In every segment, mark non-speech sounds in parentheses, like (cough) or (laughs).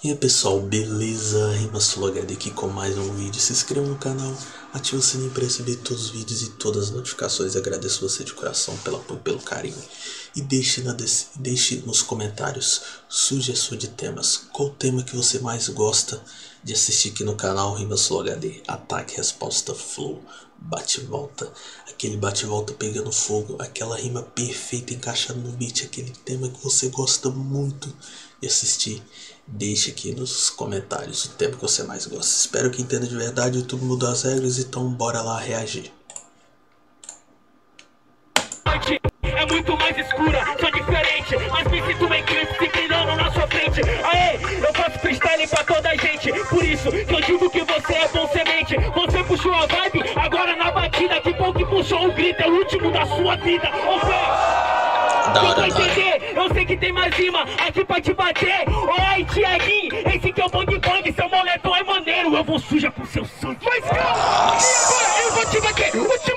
E aí pessoal, beleza? RimaSuloHD aqui com mais um vídeo. Se inscreva no canal, ative o sininho para receber todos os vídeos e todas as notificações. Agradeço você de coração pelo apoio pelo carinho. E deixe, na deixe nos comentários sugestões de temas. Qual tema que você mais gosta de assistir aqui no canal RimaSuloHD? Ataque, resposta, flow, bate-volta. Aquele bate-volta pegando fogo, aquela rima perfeita encaixada no beat, aquele tema que você gosta muito de assistir. Deixe aqui nos comentários o tema que você mais gosta. Espero que entenda de verdade. O YouTube mudou as regras, então bora lá reagir. É muito mais escura, sou diferente, mas me sinto bem crente se inclinando na sua frente. Aê, eu faço freestyle pra toda a gente, por isso que eu digo que você é bom semente. Você puxou a vibe, agora na batida, que bom que puxou o grito, é o último da sua vida. Ô, Da hora, da hora. Tem mais rima aqui pra te bater. Oi, Tiaguinho, esse que é o bang bang, seu moletom é maneiro. Eu vou suja com seu sangue. Mas calma, e agora eu vou te bater.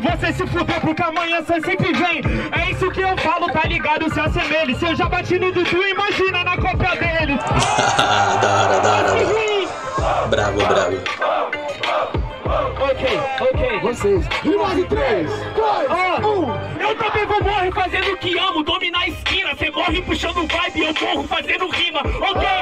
Que você se fuder, porque amanhã você sempre vem. É isso que eu falo, tá ligado? Se assemelhe. Se eu já bati no Dudu, imagina na cópia dele. (laughs) da hora, da hora, da hora. Bravo, bravo. Ok, ok. Vocês. Rima de 3, 2, Ó, eu também vou morrer fazendo o que amo, dominar a esquina. Você morre puxando vibe, eu morro fazendo rima, ok?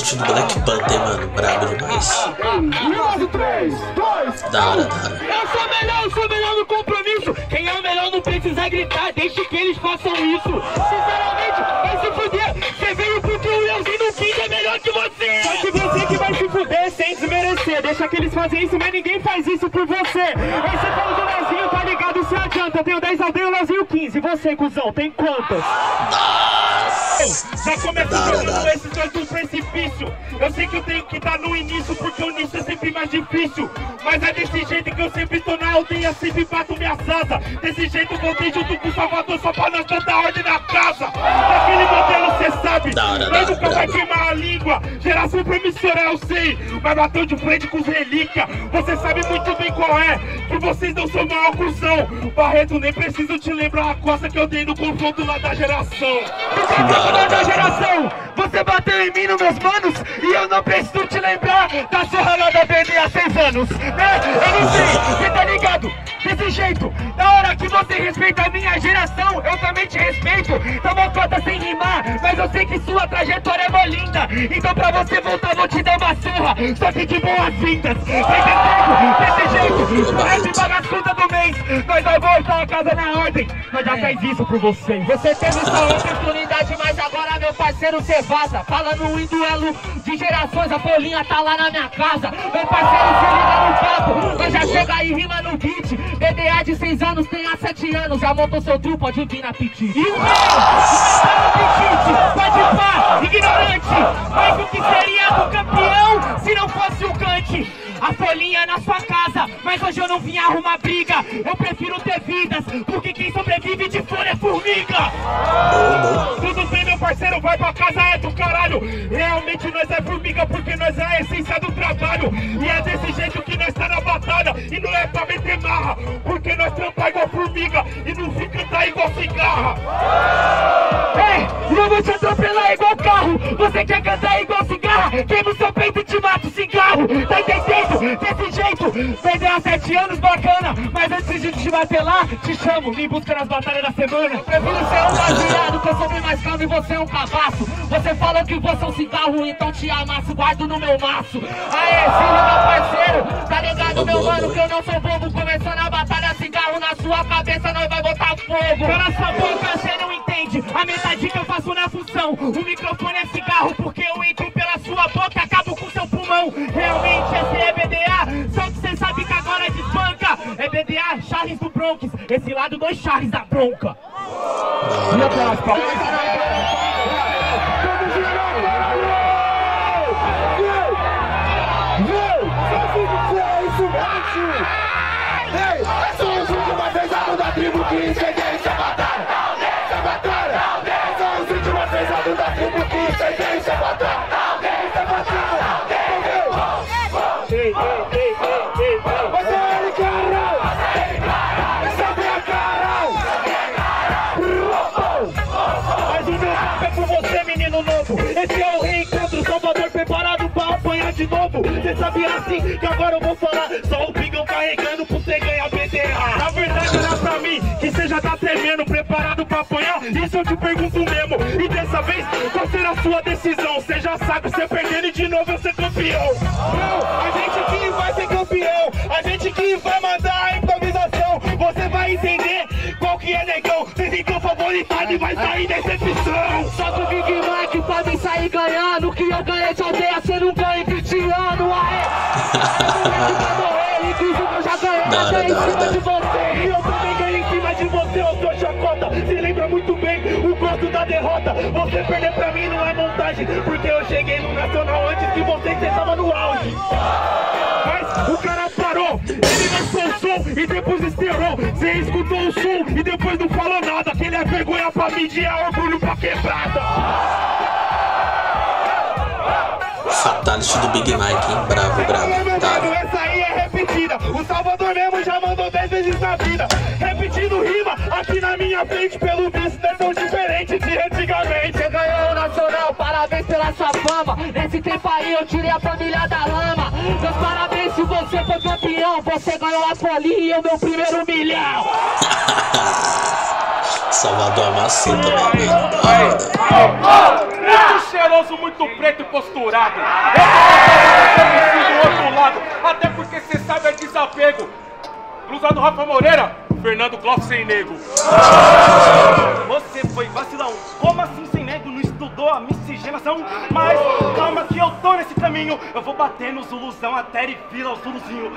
Fatality do Black Panther, mano. Brabo demais. 1. Rima de 3, 2, Da hora, da hora. Eu sou melhor, eu sou melhor no compromisso. Quem é o melhor não precisa gritar, deixe que eles façam isso. Sinceramente, vai se fuder. Você veio porque o Leozinho 15 é melhor que você. Só que você que vai se fuder sem desmerecer. Deixa que eles fazem isso, mas ninguém faz isso por você. Você fala do Leozinho, tá ligado? Se adianta. Eu tenho 10 aldeias, o Leozinho 15. Você, cuzão, tem quantas? Já começa Da hora, da jogando hora. esses dois do precipício. Eu sei que eu tenho que estar no início, porque o início é sempre mais difícil. Mas é desse jeito que eu sempre tô na aldeia, sempre bato minhas asas. Desse jeito voltei junto com o Salvador, só pra nós cantar ordem na casa. Daquele modelo, cê sabe. Nós nunca vai queimar a língua. Geração promissora, eu sei. Mas bateu de frente com os relíquia. Você sabe muito bem qual é. Que vocês não são maior cuzão. Barreto, nem preciso te lembrar a costa que eu dei no confronto lá da geração. Hora. geração, você bateu em mim nos meus manos e eu não preciso te lembrar da surra lá da BD há seis anos, né? Eu não sei, você tá ligado? Desse jeito, na hora que você respeita a minha geração, eu também te respeito. Toma conta sem rimar, mas eu sei que sua trajetória é mó linda. Então pra você voltar, vou te dar uma surra, só que de boas-vindas. Tá? Desse jeito, rap paga as contas do mês. Nós vai voltar a casa na ordem. Nós já fez isso por você. Você teve sua oportunidade, mas agora meu parceiro cê vaza. Falando em duelo de gerações, a folhinha tá lá na minha casa. Meu parceiro se liga no papo. Nós já chega aí rima no beat. BDA de 6 anos tem há 7 anos. Já montou seu trio, pode vir na piti. E o meu, tá no. Pode pá, ignorante. Mas o que seria do campeão se não fosse o Kant? A folhinha na sua casa, mas hoje eu não vim arrumar briga. Eu prefiro ter vidas, porque quem sobrevive de folha é formiga. Tudo bem, meu parceiro, vai pra casa, é do caralho. Realmente nós é formiga, porque nós é a essência do trabalho. E é desse jeito que nós tá na batalha. E não é pra meter marra, porque nós trampa igual formiga e não fica tá igual cigarra. Ei, eu vou te atropelar igual carro. Você quer cantar igual cigarra? Queima o seu peito e te mata o cigarro. Tá entendendo? Jeito, perdeu há sete anos, bacana. Mas antes de te bater lá, te chamo, me busca nas batalhas da semana. Prefiro ser um baseado, que eu sou bem mais calmo e você é um cabaço. Você falou que você é um cigarro, então te amasso, guardo no meu maço. Aê, filho, meu parceiro, tá ligado, meu mano, que eu não sou bobo. Começando a batalha, cigarro na sua cabeça, nós vai botar fogo. Cala sua boca, você não entende. a metade que eu faço na função. O microfone é cigarro porque eu entro pela sua boca, acabo com seu pulmão. Realmente esse é Charles do Bronx, esse lado dois Charles da bronca. E e se mataram. Se mataram. São os últimos pesados da tribo que incendeia mim, que cê já tá tremendo, preparado pra apanhar. Isso eu te pergunto mesmo. E dessa vez, qual será a sua decisão? Cê já sabe, cê perdendo e de novo eu ser campeão. Não, a gente que vai ser campeão. A gente que vai mandar a improvisação. Você vai entender qual que é negão. Cê ficou favoritado e vai sair decepção. Só que o Big Mac pode sair ganhando. Que eu ganhei de aldeia, cê não ganha em 20 anos. Aê! (laughs) Vai morrer, inclusive eu já ganhei Da hora, até em da hora, cima da de hora. você. E eu também ganhei em cima da derrota. Você perder pra mim não é montagem, porque eu cheguei no Nacional antes que você, você tava no auge. Mas o cara parou, ele lançou o som e depois estourou. Você escutou o som e depois não falou nada. Que ele é vergonha pra mídia e é orgulho pra quebrada. Fatality do Big Mike, hein? Bravo, bravo. Mano, Tá. essa aí é repetida. O Salvador mesmo já mandou 10 vezes na vida. Repetindo rima aqui na minha frente, pelo visto, não sua fama. Nesse tempo aí eu tirei a família da lama. Meus parabéns se você foi campeão. Você ganhou a folia e o meu primeiro milhão. (laughs) Salvador mano. Da hora. Muito cheiroso, muito preto e posturado. Eu tô do outro lado, até porque cê sabe é desapego. Blusa do Rafa Moreira, Fernando Clóvis sem nego. Você foi vacilão. Como assim sem Não a miscigenação? Mas calma que eu tô nesse caminho. Eu vou bater no Zuluzão até ele vira o Zuluzinho.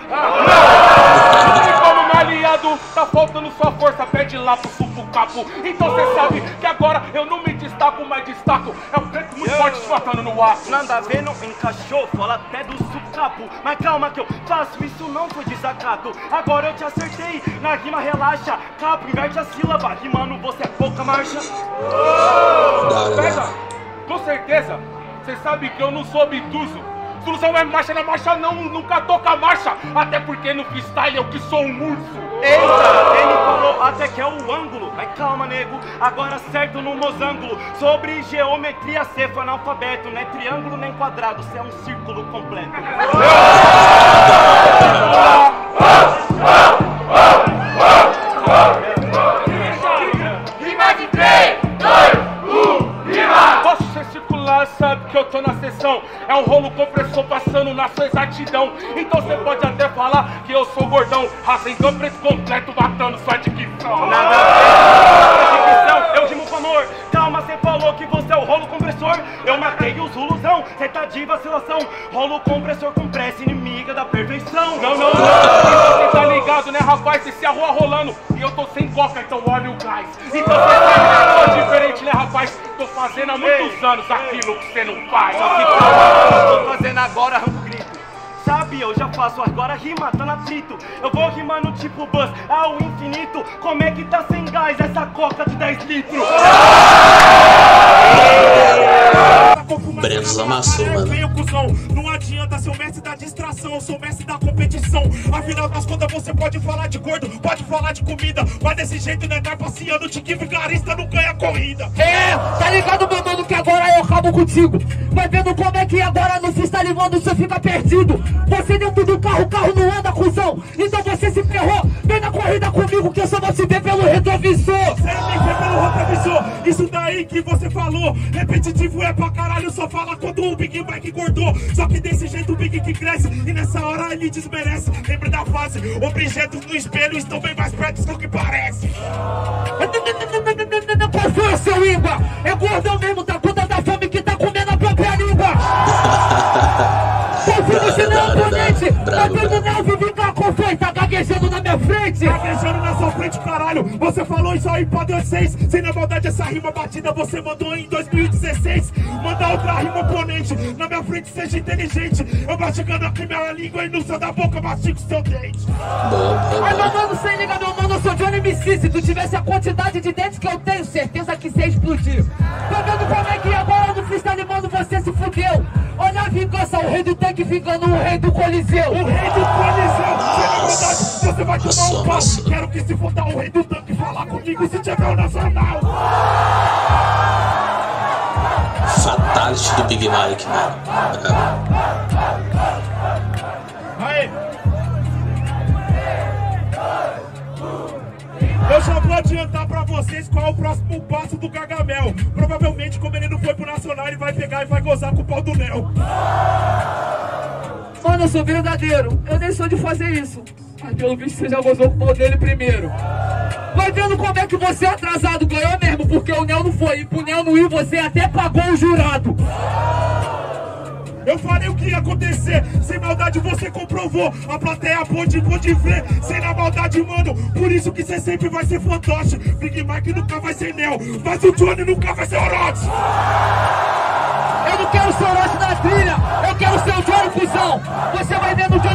E como meu aliado, tá faltando sua força, pede lá pro supo capo. Então cê sabe que agora eu não me destaco, mas destaco. É um preto muito forte te matando no ar. Nada a ver, não encaixou. Fala até do sucapo. Mas calma que eu faço isso, não foi desacato. Agora eu te acertei. Na rima relaxa. Capo, inverte a sílaba. Rimando, você é pouca marcha. Pega. Com certeza, você sabe que eu não sou obtuso. Solução é marcha, na marcha não, nunca toca marcha. Até porque no freestyle eu que sou um urso. Eita, ele falou até que é o ângulo. Mas calma, nego, agora certo no mosângulo. Sobre geometria, cê foi analfabeto. Não é triângulo nem quadrado, cê é um círculo completo. (laughs) É um rolo compressor passando na sua exatidão. Então você pode até falar que eu sou gordão. Rasgando preto completo, matando sua dicção. Nada a ver, Eu matei o Zuluzão, cê tá de vacilação. Rolo compressor com pressa, inimiga da perfeição. Não, não, não. Você tá ligado, né, rapaz? Se a rua rolando e eu tô sem coca, então olha o gás. Então você sabe que eu sou diferente, né, rapaz? Tô fazendo há muitos anos aquilo que você não faz. Só que calma, tô fazendo agora arranco grito. Sabe, eu já faço agora rima, tá no atrito. Eu vou rimando tipo buzz ao infinito. Como é que tá sem gás essa coca de 10 litros? Brenos amassou, mano. Não adianta ser o mestre da distração, eu sou o mestre da competição. Afinal das contas, você pode falar de gordo, pode falar de comida, mas desse jeito não é dar passeando, tique vigarista não ganha corrida. É, tá ligado, meu mano, que agora eu acabo contigo. Vai vendo como é que agora no freestyle, mano, você fica perdido. Você dentro do carro, o carro não anda, cuzão. Então você se ferrou. Vem na corrida comigo que eu só vou te ver pelo retrovisor. Você nem foi pelo retrovisor, isso daí que você falou. Repetitivo é pra caralho, só fala quando o Big Mike engordou. Só que desse jeito o Big que cresce, e nessa hora ele desmerece. Lembra da fase, objetos no espelho estão bem mais perto do que parece. Qual foi o seu íngua? É gordão mesmo, tá vendo não, Vivi Caco foi, tá gaguejando na minha frente. Gaguejando na sua frente, caralho. Você falou isso aí pra 2006. Sem na maldade, essa rima batida você mandou em 2016. Manda outra rima oponente. Na minha frente, seja inteligente. Eu mastigando aqui minha língua e no seu da boca mastigo seu dente. Ai, meu mano, sem liga, meu mano, eu sou Johnny MC. Se tu tivesse a quantidade de dentes que eu tenho, certeza que você explodir. Tá vendo como é que agora no freestyle, mano, você se fudeu? Olha a vingança, o rei do tanque vingando o rei do coliseu. O rei do Coliseu, sem maldade, você vai tomar um pau. Quero que se for o rei do tanque falar comigo se tiver o nacional. Fatality do Big Mike, mano. É. Aí. Eu já vou adiantar pra vocês qual é o próximo passo do Gargamel. Provavelmente, como ele não foi pro Nacional, ele vai pegar e vai gozar com o pau do Léo. Mano, eu sou verdadeiro. Eu nem sou de fazer isso. Pelo visto você já gozou com o pau dele primeiro. Vai vendo como é que você é atrasado ganhou mesmo, porque o Nel não foi. E pro Nel não ir, você até pagou o jurado. Eu falei o que ia acontecer, sem maldade você comprovou. A plateia pode, pode ver, sem na maldade, mano. Por isso que você sempre vai ser fantoche. Big Mike nunca vai ser Nel, mas o Johnny nunca vai ser Orochi. Quero ser o na trilha, eu quero ser o Johnny Cusão. Você vai vendo o Johnny.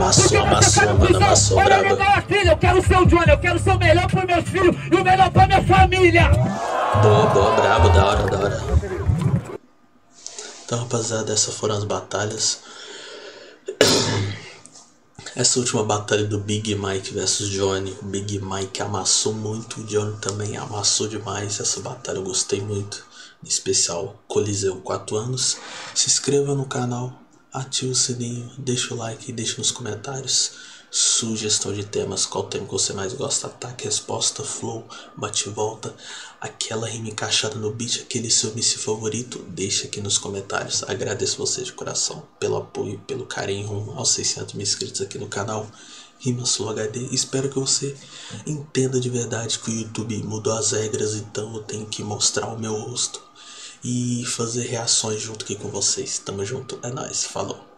Amassou, porque você sabe, amassou, Olha a trilha, eu quero ser o Johnny, eu quero ser o melhor pros meus filhos e o melhor pra minha família. Boa, boa, brabo, da hora, da hora. Então, rapaziada, essas foram as batalhas. (coughs) Essa última batalha do Big Mike versus Johnny. O Big Mike amassou muito, o Johnny também amassou demais. Essa batalha eu gostei muito. Especial Coliseu 4 anos. Se inscreva no canal, ative o sininho, deixa o like e deixa nos comentários sugestão de temas, qual tema que você mais gosta, ataque, resposta, flow, bate e volta, aquela rima encaixada no beat, aquele seu MC favorito, deixa aqui nos comentários. Agradeço você de coração pelo apoio, pelo carinho rumo aos 600 mil inscritos aqui no canal. Rima Sul HD. Espero que você entenda de verdade que o YouTube mudou as regras, então eu tenho que mostrar o meu rosto e fazer reações junto aqui com vocês. Tamo junto, é nóis, falou.